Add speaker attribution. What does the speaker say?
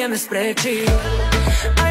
Speaker 1: nebezpečí A